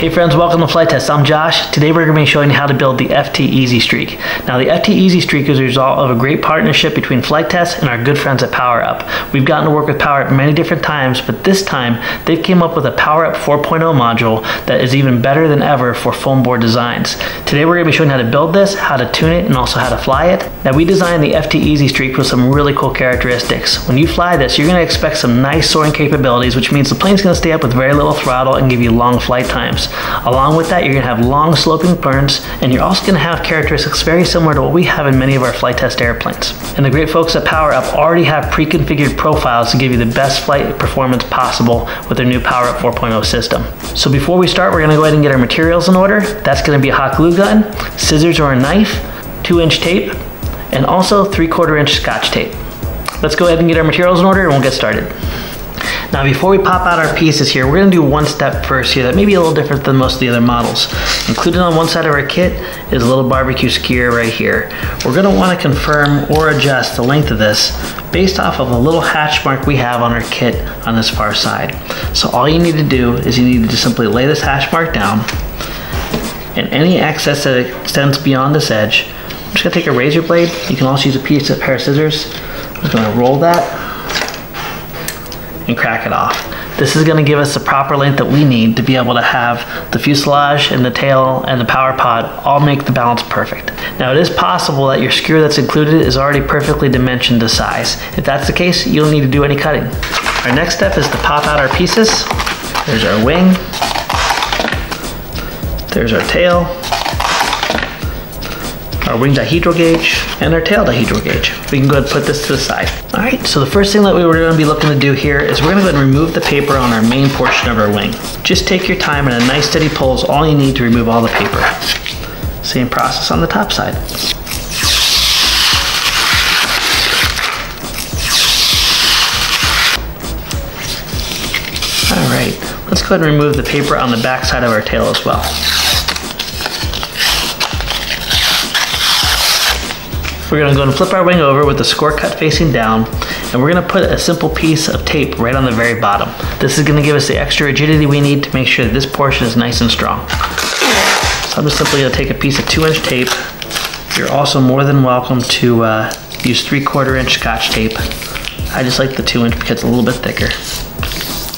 Hey friends, welcome to Flite Test. I'm Josh. Today we're going to be showing you how to build the FT Easy Streak. Now the FT Easy Streak is a result of a great partnership between Flite Test and our good friends at PowerUp. We've gotten to work with Power PowerUp many different times, but this time they've came up with a PowerUp 4.0 module that is even better than ever for foam board designs. Today we're going to be showing how to build this, how to tune it, and also how to fly it. Now we designed the FT Easy Streak with some really cool characteristics. When you fly this, you're going to expect some nice soaring capabilities, which means the plane's going to stay up with very little throttle and give you long flight times. Along with that, you're to have long sloping burns, and you're also going to have characteristics very similar to what we have in many of our Flite Test airplanes. And the great folks at PowerUp already have pre-configured profiles to give you the best flight performance possible with their new PowerUp 4.0 system. So before we start, we're going to go ahead and get our materials in order. That's going to be a hot glue gun, scissors or a knife, 2 inch tape, and also 3 quarter inch scotch tape. Let's go ahead and get our materials in order and we'll get started. Now before we pop out our pieces here, we're gonna do one step first here that may be a little different than most of the other models. Included on one side of our kit is a little barbecue skewer right here. We're gonna wanna confirm or adjust the length of this based off of a little hatch mark we have on our kit on this far side. So all you need to do is you need to just simply lay this hatch mark down and any excess that extends beyond this edge, I'm just gonna take a razor blade. You can also use a piece of pair of scissors. I'm just gonna roll that and crack it off. This is going to give us the proper length that we need to be able to have the fuselage and the tail and the power pod all make the balance perfect. Now it is possible that your skewer that's included is already perfectly dimensioned to size. If that's the case, you don't need to do any cutting. Our next step is to pop out our pieces. There's our wing. There's our tail our wing dihedral gauge, and our tail dihedral gauge. We can go ahead and put this to the side. All right, so the first thing that we were gonna be looking to do here is we're gonna go ahead and remove the paper on our main portion of our wing. Just take your time and a nice steady pull is all you need to remove all the paper. Same process on the top side. All right, let's go ahead and remove the paper on the back side of our tail as well. We're gonna go and flip our wing over with the score cut facing down, and we're gonna put a simple piece of tape right on the very bottom. This is gonna give us the extra rigidity we need to make sure that this portion is nice and strong. So I'm just simply gonna take a piece of two inch tape. You're also more than welcome to uh, use three quarter inch scotch tape. I just like the two inch because it's a little bit thicker.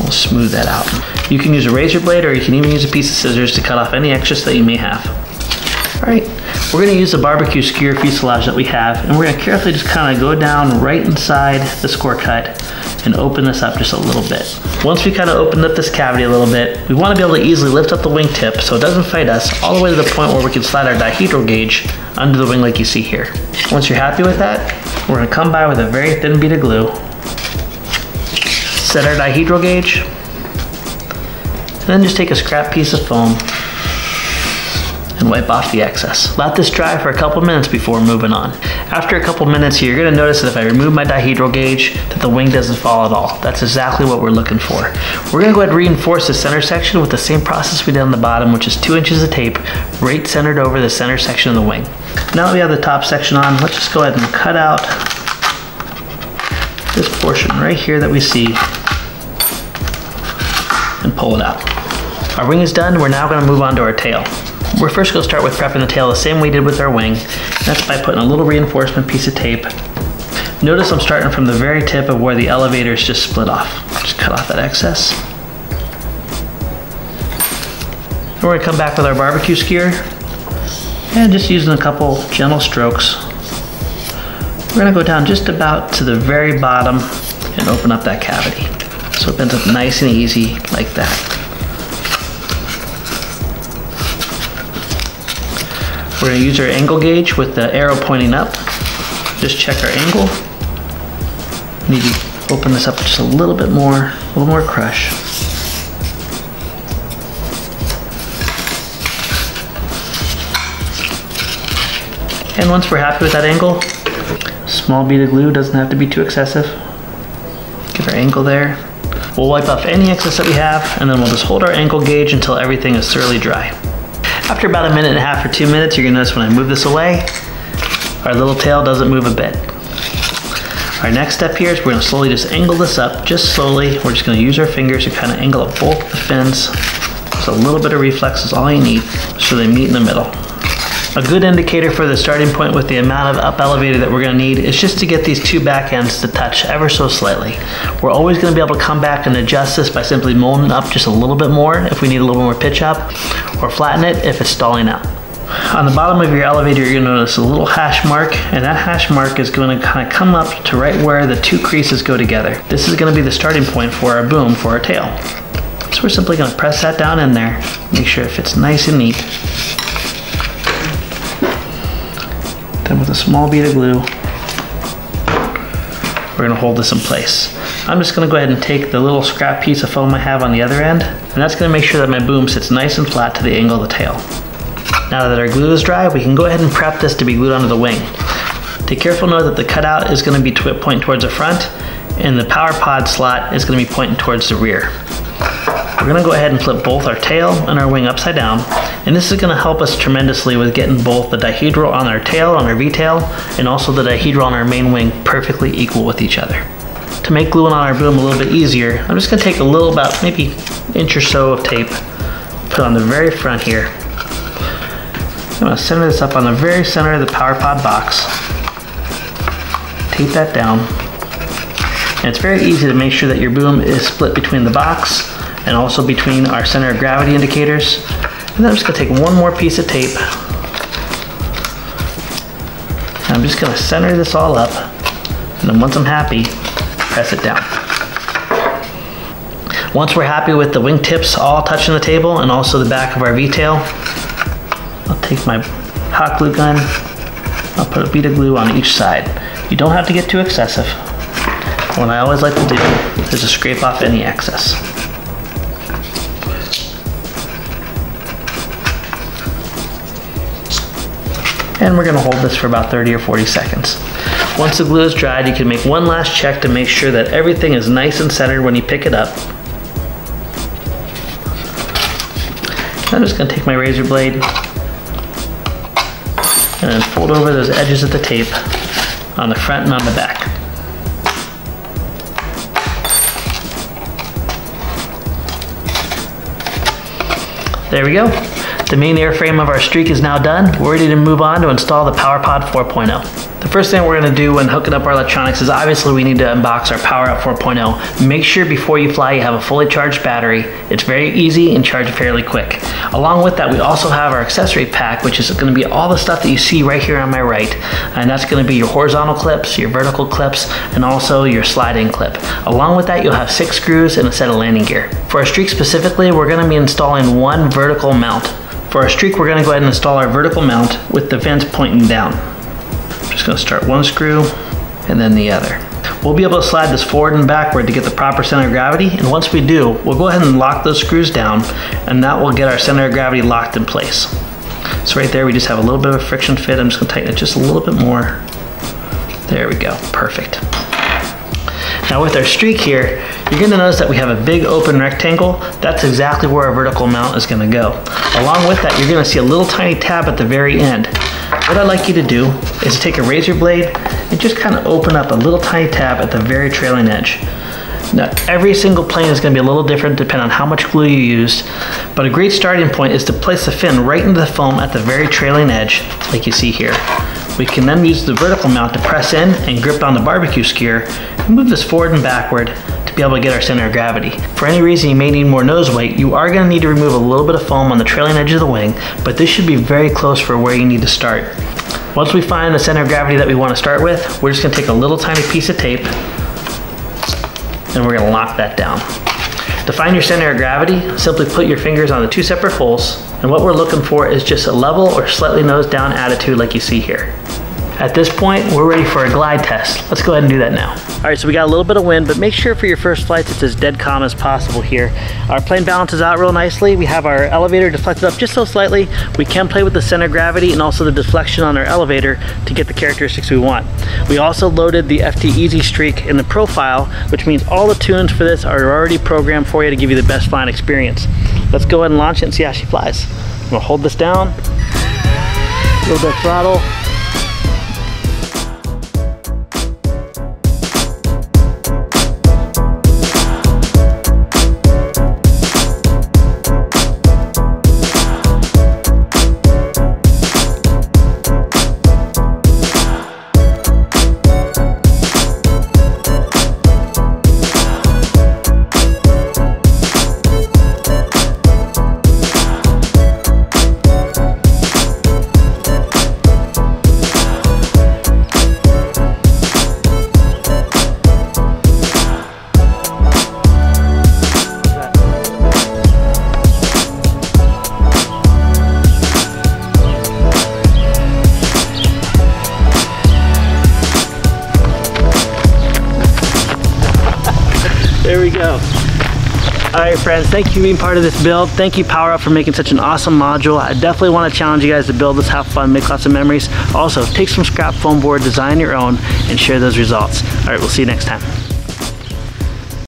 We'll smooth that out. You can use a razor blade or you can even use a piece of scissors to cut off any excess that you may have. All right, we're gonna use the barbecue skewer fuselage that we have, and we're gonna carefully just kind of go down right inside the score cut and open this up just a little bit. Once we kind of opened up this cavity a little bit, we wanna be able to easily lift up the wingtip so it doesn't fight us all the way to the point where we can slide our dihedral gauge under the wing like you see here. Once you're happy with that, we're gonna come by with a very thin bead of glue, set our dihedral gauge, and then just take a scrap piece of foam and wipe off the excess. Let this dry for a couple minutes before moving on. After a couple minutes here, you're gonna notice that if I remove my dihedral gauge, that the wing doesn't fall at all. That's exactly what we're looking for. We're gonna go ahead and reinforce the center section with the same process we did on the bottom, which is two inches of tape right centered over the center section of the wing. Now that we have the top section on, let's just go ahead and cut out this portion right here that we see and pull it out. Our wing is done, we're now gonna move on to our tail. We're first going to start with prepping the tail the same way we did with our wing. That's by putting a little reinforcement piece of tape. Notice I'm starting from the very tip of where the elevator is just split off. Just cut off that excess. And we're going to come back with our barbecue skewer and just using a couple gentle strokes. We're going to go down just about to the very bottom and open up that cavity. So it ends up nice and easy like that. We're gonna use our angle gauge with the arrow pointing up. Just check our angle. Need to open this up just a little bit more, a little more crush. And once we're happy with that angle, small bead of glue doesn't have to be too excessive. Get our angle there. We'll wipe off any excess that we have, and then we'll just hold our angle gauge until everything is thoroughly dry. After about a minute and a half or two minutes, you're gonna notice when I move this away, our little tail doesn't move a bit. Our next step here is we're gonna slowly just angle this up, just slowly. We're just gonna use our fingers to kind of angle up both the fins Just a little bit of reflex is all you need so they meet in the middle. A good indicator for the starting point with the amount of up elevator that we're going to need is just to get these two back ends to touch ever so slightly. We're always going to be able to come back and adjust this by simply molding up just a little bit more if we need a little more pitch up or flatten it if it's stalling out. On the bottom of your elevator, you're gonna notice a little hash mark, and that hash mark is gonna kind of come up to right where the two creases go together. This is gonna be the starting point for our boom for our tail. So we're simply gonna press that down in there, make sure it fits nice and neat. Then with a small bead of glue, we're gonna hold this in place. I'm just gonna go ahead and take the little scrap piece of foam I have on the other end, and that's gonna make sure that my boom sits nice and flat to the angle of the tail. Now that our glue is dry, we can go ahead and prep this to be glued onto the wing. Take careful note that the cutout is gonna be pointing towards the front, and the power pod slot is gonna be pointing towards the rear. We're gonna go ahead and flip both our tail and our wing upside down, and this is gonna help us tremendously with getting both the dihedral on our tail, on our V-tail, and also the dihedral on our main wing perfectly equal with each other. To make gluing on our boom a little bit easier, I'm just gonna take a little, about maybe inch or so of tape, put on the very front here. I'm gonna center this up on the very center of the power pod box. Tape that down. And it's very easy to make sure that your boom is split between the box and also between our center of gravity indicators. And then I'm just gonna take one more piece of tape. And I'm just gonna center this all up. And then once I'm happy, press it down. Once we're happy with the wingtips all touching the table and also the back of our V-tail, I'll take my hot glue gun, I'll put a bead of glue on each side. You don't have to get too excessive. What I always like to do is to scrape off any excess. And we're going to hold this for about 30 or 40 seconds. Once the glue is dried, you can make one last check to make sure that everything is nice and centered when you pick it up. I'm just going to take my razor blade and fold over those edges of the tape on the front and on the back. There we go. The main airframe of our streak is now done. We're ready to move on to install the PowerPod 4.0. The first thing we're going to do when hooking up our electronics is obviously we need to unbox our PowerUp 4.0. Make sure before you fly you have a fully charged battery. It's very easy and charge fairly quick. Along with that we also have our accessory pack which is going to be all the stuff that you see right here on my right and that's going to be your horizontal clips, your vertical clips, and also your sliding clip. Along with that you'll have six screws and a set of landing gear. For our streak specifically we're going to be installing one vertical mount. For our streak, we're gonna go ahead and install our vertical mount with the vents pointing down. Just gonna start one screw and then the other. We'll be able to slide this forward and backward to get the proper center of gravity, and once we do, we'll go ahead and lock those screws down, and that will get our center of gravity locked in place. So right there, we just have a little bit of a friction fit. I'm just gonna tighten it just a little bit more. There we go, perfect. Now with our streak here, you're gonna notice that we have a big open rectangle. That's exactly where our vertical mount is gonna go. Along with that, you're gonna see a little tiny tab at the very end. What I'd like you to do is take a razor blade and just kind of open up a little tiny tab at the very trailing edge. Now, every single plane is going to be a little different depending on how much glue you used, but a great starting point is to place the fin right into the foam at the very trailing edge, like you see here. We can then use the vertical mount to press in and grip on the barbecue skewer and move this forward and backward to be able to get our center of gravity. For any reason you may need more nose weight, you are going to need to remove a little bit of foam on the trailing edge of the wing, but this should be very close for where you need to start. Once we find the center of gravity that we want to start with, we're just going to take a little tiny piece of tape and we're going to lock that down. To find your center of gravity, simply put your fingers on the two separate holes, and what we're looking for is just a level or slightly nose down attitude like you see here. At this point, we're ready for a glide test. Let's go ahead and do that now. All right, so we got a little bit of wind, but make sure for your first flights it's as dead calm as possible here. Our plane balances out real nicely. We have our elevator deflected up just so slightly. We can play with the center of gravity and also the deflection on our elevator to get the characteristics we want. We also loaded the FT Easy Streak in the profile, which means all the tunes for this are already programmed for you to give you the best flying experience. Let's go ahead and launch it and see how she flies. I'm gonna hold this down, a little bit of throttle, All right, friends, thank you for being part of this build. Thank you, PowerUp, for making such an awesome module. I definitely want to challenge you guys to build this, have fun, make lots of memories. Also, take some scrap foam board, design your own, and share those results. All right, we'll see you next time.